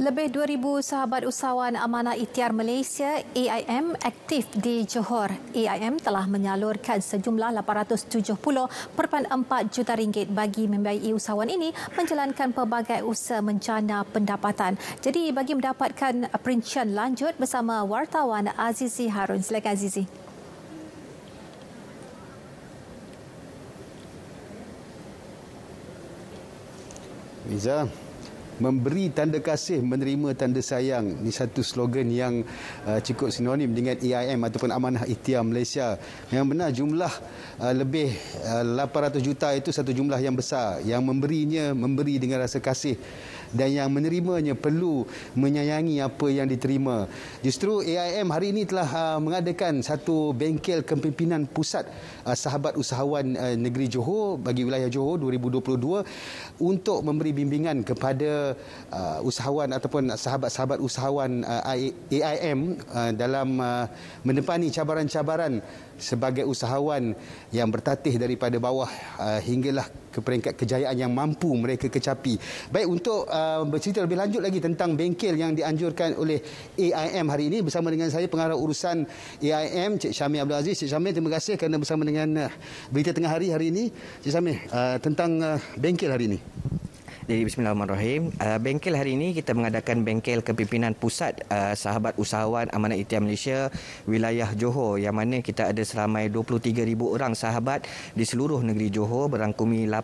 Lebih 2,000 sahabat usahawan Amanah Ikhtiar Malaysia AIM aktif di Johor. AIM telah menyalurkan sejumlah 870.4 juta ringgit bagi membiayai usahawan ini menjalankan pelbagai usaha mencana pendapatan. Jadi bagi mendapatkan perincian lanjut bersama wartawan Azizi Harun. Silakan Azizi. Iza, memberi tanda kasih menerima tanda sayang ini satu slogan yang uh, cukup sinonim dengan AIM ataupun Amanah Ikhtiar Malaysia. Yang benar jumlah uh, lebih uh, 800 juta itu satu jumlah yang besar. Yang memberinya memberi dengan rasa kasih dan yang menerimanya perlu menyayangi apa yang diterima. Justru AIM hari ini telah uh, mengadakan satu bengkel kepimpinan pusat uh, sahabat usahawan uh, negeri Johor bagi wilayah Johor 2022 untuk memberi bimbingan kepada uh, usahawan ataupun sahabat-sahabat usahawan uh, AIM uh, dalam uh, menepani cabaran-cabaran sebagai usahawan yang bertatih daripada bawah uh, hinggalah ke peringkat kejayaan yang mampu mereka kecapi. Baik untuk uh, bercerita lebih lanjut lagi tentang bengkel yang dianjurkan oleh AIM hari ini bersama dengan saya pengarah urusan AIM Cik Syamil Abdul Aziz. Cik Syamil terima kasih kerana bersama dengan uh, berita tengah hari hari ini. Cik Syamil uh, tentang uh, bengkel hari ini. Jadi bismillahirrahmanirrahim. Uh, bengkel hari ini kita mengadakan bengkel kepimpinan pusat uh, sahabat usahawan Amanah Ikhtiar Malaysia wilayah Johor yang mana kita ada seramai 23,000 orang sahabat di seluruh negeri Johor berangkumi 8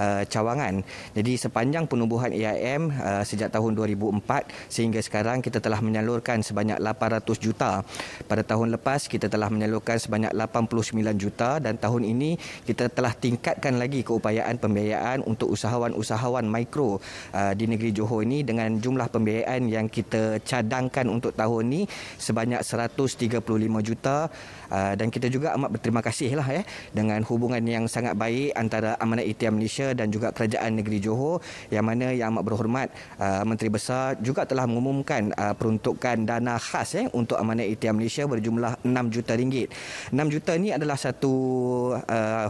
uh, cawangan. Jadi sepanjang penubuhan AIM uh, sejak tahun 2004 sehingga sekarang kita telah menyalurkan sebanyak 800 juta. Pada tahun lepas kita telah menyalurkan sebanyak 89 juta dan tahun ini kita telah tingkatkan lagi keupayaan pembiayaan untuk usahawan-usahawan mikro uh, di negeri Johor ini dengan jumlah pembiayaan yang kita cadangkan untuk tahun ini sebanyak 135 juta uh, dan kita juga amat berterima kasih lah ya dengan hubungan yang sangat baik antara Amanat Ikhtiar Malaysia dan juga Kerajaan Negeri Johor yang mana yang amat berhormat uh, Menteri Besar juga telah mengumumkan peruntukan dana khas ya untuk Amanat Ikhtiar Malaysia berjumlah 6 juta ringgit. 6 juta ini adalah satu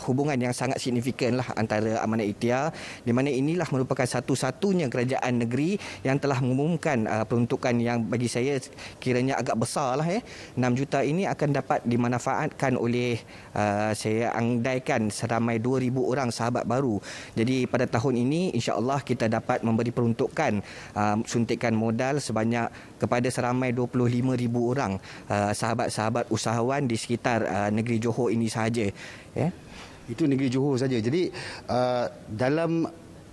hubungan yang sangat signifikan lah antara Amanat Ikhtiar di mana inilah merupakan merupakan satu-satunya kerajaan negeri yang telah mengumumkan uh, peruntukan yang bagi saya kiranya agak besar lah eh. 6 juta ini akan dapat dimanfaatkan oleh uh, saya andaikan seramai 2,000 orang sahabat baru. Jadi pada tahun ini insya-Allah kita dapat memberi peruntukan uh, suntikan modal sebanyak kepada seramai 25,000 orang uh, sahabat-sahabat usahawan di sekitar uh, negeri Johor ini sahaja. Ya. Itu negeri Johor saja. Jadi uh, dalam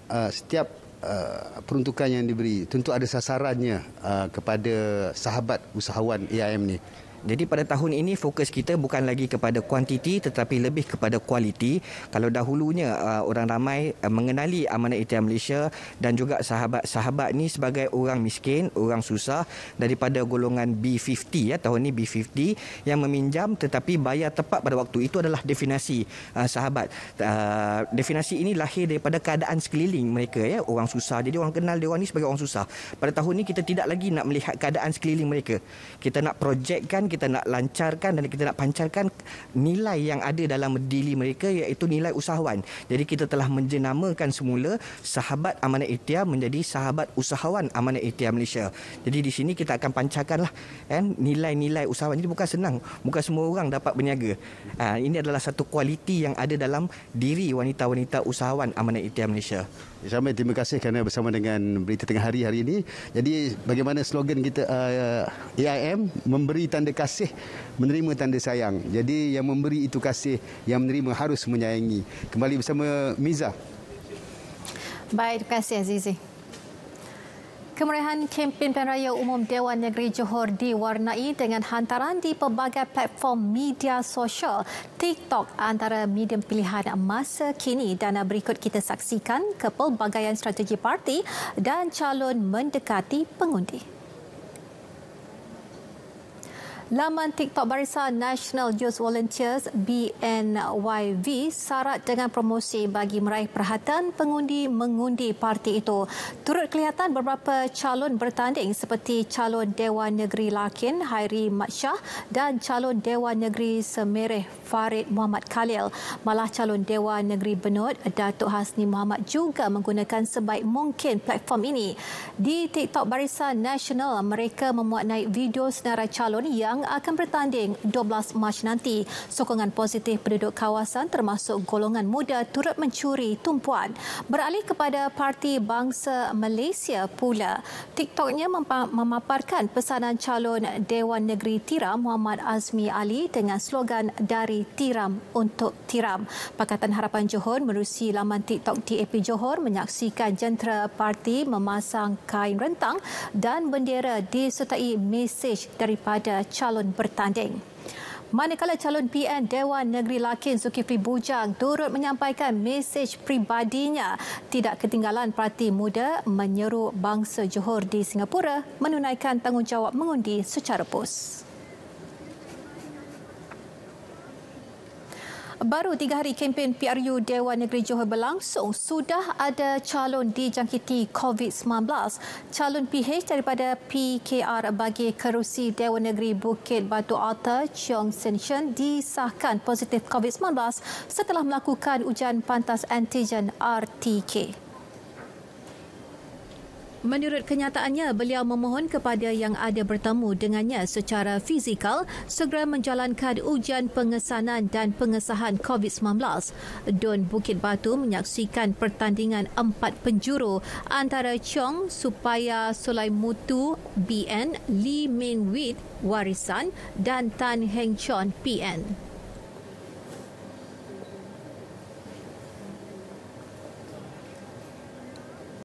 uh, setiap uh, peruntukan yang diberi tentu ada sasarannya uh, kepada sahabat usahawan AIM ni. Jadi pada tahun ini fokus kita bukan lagi kepada kuantiti tetapi lebih kepada kualiti. Kalau dahulunya uh, orang ramai uh, mengenali Amanah Ikhtiar Malaysia dan juga sahabat-sahabat ni sebagai orang miskin, orang susah daripada golongan B50 ya tahun ini B50 yang meminjam tetapi bayar tepat pada waktu itu adalah definasi uh, sahabat. Uh, definasi ini lahir daripada keadaan sekeliling mereka ya orang susah. Jadi orang kenal dia orang ni sebagai orang susah. Pada tahun ini kita tidak lagi nak melihat keadaan sekeliling mereka. Kita nak projekkan kita nak lancarkan dan kita nak pancarkan nilai yang ada dalam diri mereka iaitu nilai usahawan. Jadi kita telah menjenamakan semula sahabat Amanah Ikhtiar menjadi sahabat usahawan Amanah Ikhtiar Malaysia. Jadi di sini kita akan pancarkanlah kan nilai-nilai usahawan. Jadi bukan senang, bukan semua orang dapat berniaga. Ha, ini adalah satu kualiti yang ada dalam diri wanita-wanita usahawan Amanah Ikhtiar Malaysia. Syamil, terima kasih kerana bersama dengan Berita Tengah Hari hari ini. Jadi bagaimana slogan kita uh, AIM memberi tanda kasih, menerima tanda sayang. Jadi yang memberi itu kasih, yang menerima harus menyayangi. Kembali bersama Miza. Baik, terima kasih Azizi. Kemeriahan kempen Pilihan Raya Umum Dewan Negeri Johor diwarnai dengan hantaran di pelbagai platform media sosial TikTok antara medium pilihan masa kini dan berikut kita saksikan kepelbagaian strategi parti dan calon mendekati pengundi. Laman TikTok Barisan National Youth Volunteers BNYV syarat dengan promosi bagi meraih perhatian pengundi mengundi parti itu. Turut kelihatan beberapa calon bertanding seperti calon Dewan Negeri Lakin Hairi Mat Shah dan calon Dewan Negeri Semereh Farid Muhammad Khalil. Malah calon Dewan Negeri Benut Datuk Hasni Muhammad juga menggunakan sebaik mungkin platform ini. Di TikTok Barisan Nasional, mereka memuat naik video senarai calon yang akan bertanding 12 Mac nanti. Sokongan positif penduduk kawasan termasuk golongan muda turut mencuri tumpuan. Beralih kepada Parti Bangsa Malaysia pula, TikToknya memaparkan pesanan calon Dewan Negeri Tiram Muhammad Azmi Ali dengan slogan dari Tiram untuk Tiram. Pakatan Harapan Johor menerusi laman TikTok DAP Johor menyaksikan jentera parti memasang kain rentang dan bendera disertai mesej daripada calon calon bertanding. Manakala calon PN Dewan Negeri Lakin Zulkifli Bujang turut menyampaikan mesej pribadinya tidak ketinggalan parti muda menyeru bangsa Johor di Singapura menunaikan tanggungjawab mengundi secara pos. Baru tiga hari kempen PRU Dewan Negeri Johor berlangsung, sudah ada calon dijangkiti COVID-19. Calon PH daripada PKR bagi kerusi Dewan Negeri Bukit Batu Alta, Cheong Sen Shen, disahkan positif COVID-19 setelah melakukan ujian pantas antigen RTK. Menurut kenyataannya, beliau memohon kepada yang ada bertemu dengannya secara fizikal segera menjalankan ujian pengesanan dan pengesahan COVID-19. Don Bukit Batu menyaksikan pertandingan empat penjuru antara Chong Supaya Sulaimutu BN, Lee Min Wit Warisan dan Tan Heng Chon PN.